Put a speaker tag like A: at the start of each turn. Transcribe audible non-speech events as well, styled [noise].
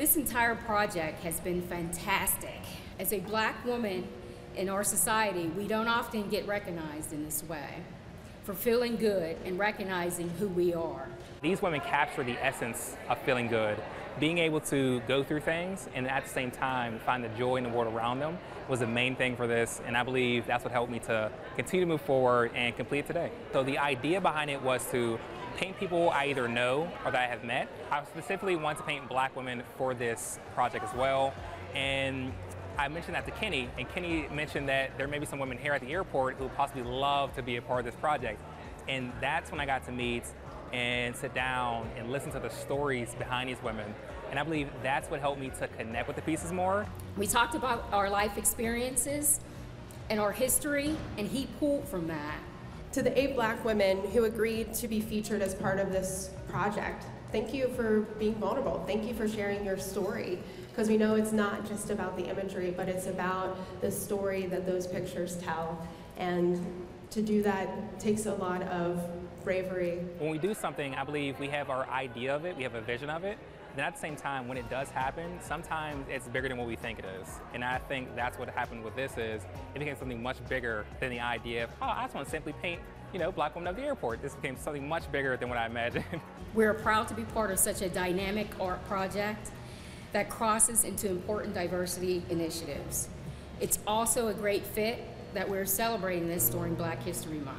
A: This entire project has been fantastic. As a black woman in our society, we don't often get recognized in this way for feeling good and recognizing who we are.
B: These women capture the essence of feeling good. Being able to go through things and at the same time find the joy in the world around them was the main thing for this, and I believe that's what helped me to continue to move forward and complete today. So the idea behind it was to paint people I either know or that I have met. I specifically want to paint black women for this project as well, and I mentioned that to Kenny, and Kenny mentioned that there may be some women here at the airport who would possibly love to be a part of this project. And that's when I got to meet and sit down and listen to the stories behind these women. And I believe that's what helped me to connect with the pieces more.
A: We talked about our life experiences and our history, and he pulled from that.
C: To the eight black women who agreed to be featured as part of this project, thank you for being vulnerable. Thank you for sharing your story. Because we know it's not just about the imagery, but it's about the story that those pictures tell. And to do that takes a lot of bravery.
B: When we do something, I believe we have our idea of it, we have a vision of it. Then at the same time, when it does happen, sometimes it's bigger than what we think it is. And I think that's what happened with this is it became something much bigger than the idea of, oh, I just want to simply paint, you know, black women of the airport. This became something much bigger than what I imagined. [laughs]
A: We're proud to be part of such a dynamic art project that crosses into important diversity initiatives. It's also a great fit that we're celebrating this during Black History Month.